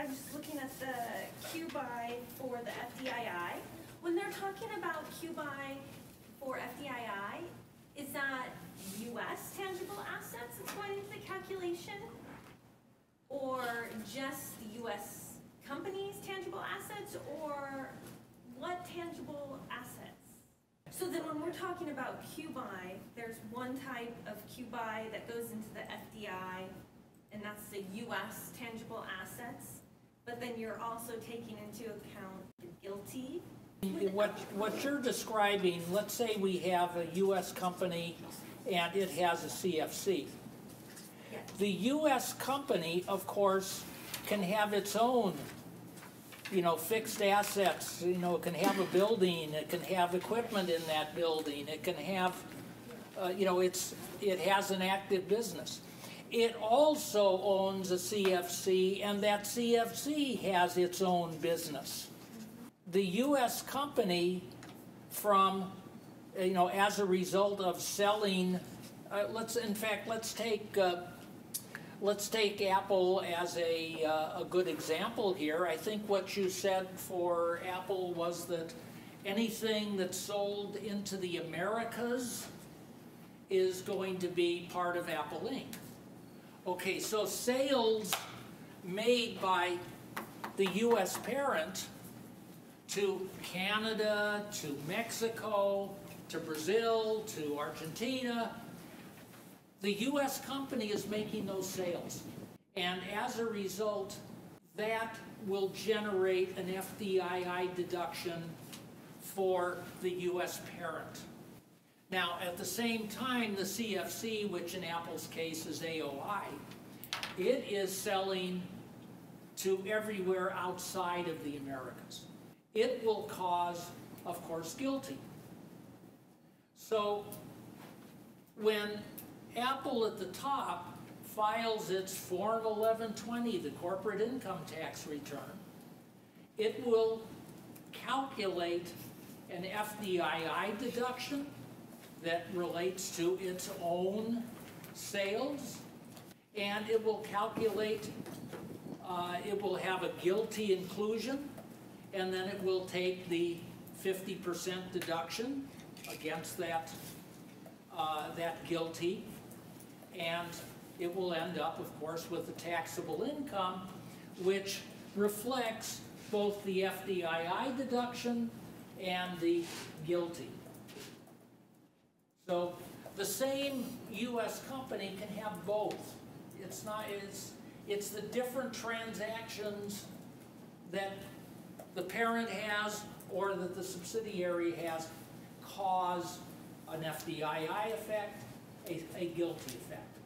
I was just looking at the QBAI for the FDII. When they're talking about QBAI for FDII, is that US tangible assets that's going into the calculation? Or just the US companies' tangible assets, or what tangible assets? So then when we're talking about QBAI, there's one type of QBAI that goes into the FDI, and that's the US tangible assets. But then you're also taking into account the GILTI. What, what you're describing, let's say we have a US company and it has a CFC. Yes. The US company, of course, can have its own, you know, fixed assets, you know, it can have a building, it can have equipment in that building, it can have, uh, you know, it's, it has an active business. It also owns a CFC and that CFC has its own business. The US company from, you know, as a result of selling, uh, let's, in fact, let's take, uh, let's take Apple as a, uh, a good example here. I think what you said for Apple was that anything that's sold into the Americas is going to be part of Apple Inc. Okay, so sales made by the US parent to Canada, to Mexico, to Brazil, to Argentina, the US company is making those sales. And as a result, that will generate an FDII deduction for the US parent. Now, at the same time, the CFC, which in Apple's case is AOI, it is selling to everywhere outside of the Americas. It will cause, of course, GILTI. So when Apple at the top files its Form 1120, the corporate income tax return, it will calculate an FDII deduction that relates to its own sales, and it will calculate, uh, it will have a GILTI inclusion, and then it will take the 50% deduction against that, uh, that GILTI, and it will end up, of course, with the taxable income, which reflects both the FDII deduction and the GILTI. So the same US company can have both. It's not, it's, it's the different transactions that the parent has or that the subsidiary has cause an FDII effect, a, a GILTI effect.